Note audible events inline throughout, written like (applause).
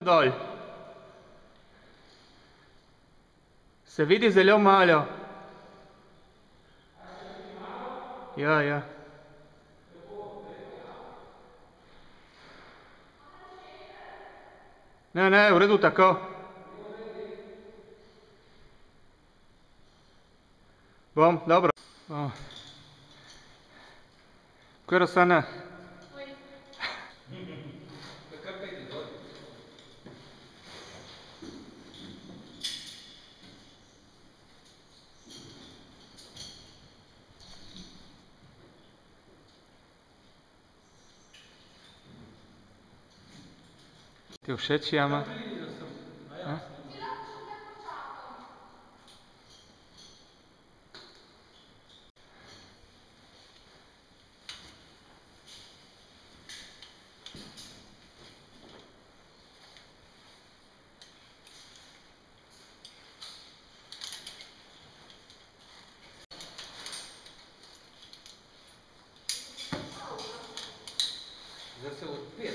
dol. Se vidi zelo malo. Ja, ja. Ne, ne, v redu tako. Bom, dobro. Katera Sanja? Ti Teu chat chama. Вот, пец.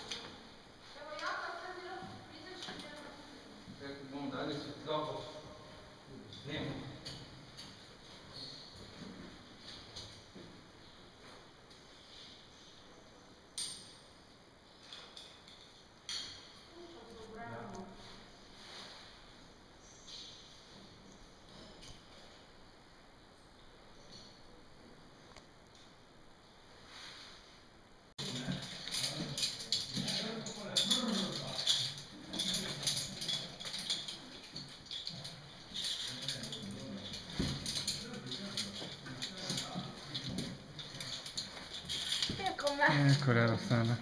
哎过来了算了。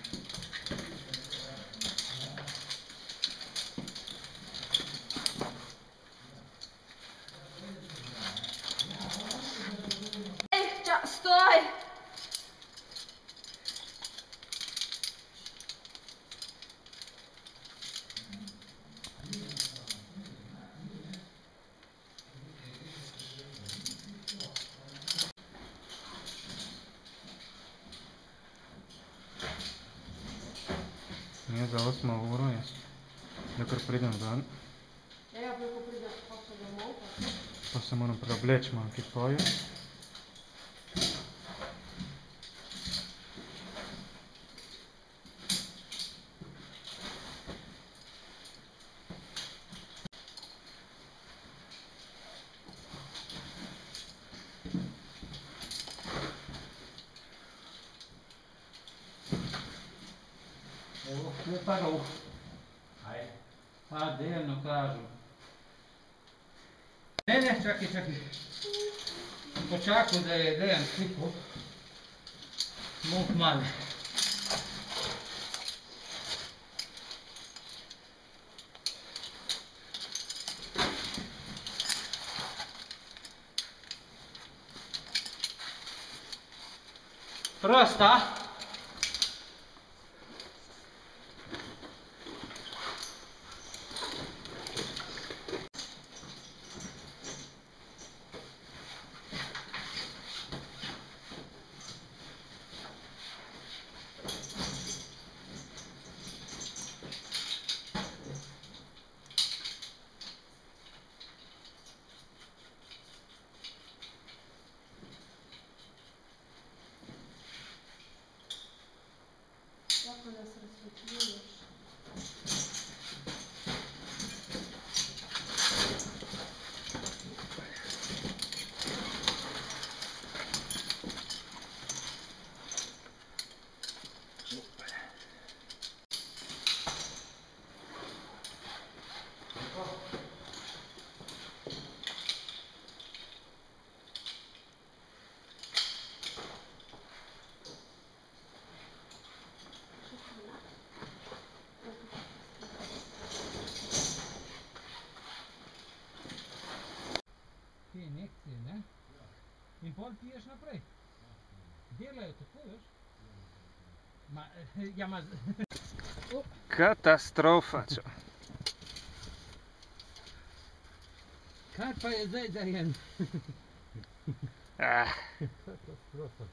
Je za osmo uro je. Da kar pridem ven, Ja, ja, preko pride, pa se domov, pa se moram preobleči malo kaj pa ga u... Hajde. Pa delno kažu. Ne, ne, čak i čak i. Po da je Dejan sliku. Mok mali. Prosta. Prosta. coração de pelješ naprej. Delajo tako, veš? Ma, (laughs) ja, ma... (laughs) Katastrofa, čo. Kaj pa je zdaj zajen? (laughs) Ah. Katastrofa.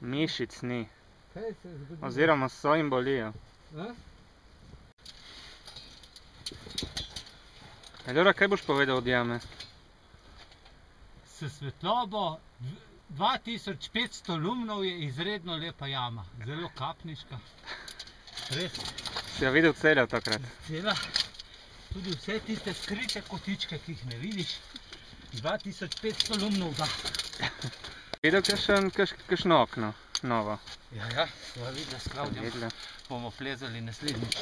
Mišic ni. Kaj se je zgodilo? Oziroma so jim bolijo. A? Eljora, kaj boš povedal od jame? Se svetlobo 2500 lumnov je izredno lepa jama, zelo kapniška. Res Si jo videl celjo takrat? cela. Tudi vse tiste skrite kotičke, ki jih ne vidiš. 2500 lumnov da. Videl kakšen, kakšno okno? Novo. Ja, ja, sva videla s Klavdijo. Videla. Bomo plezali naslednjič.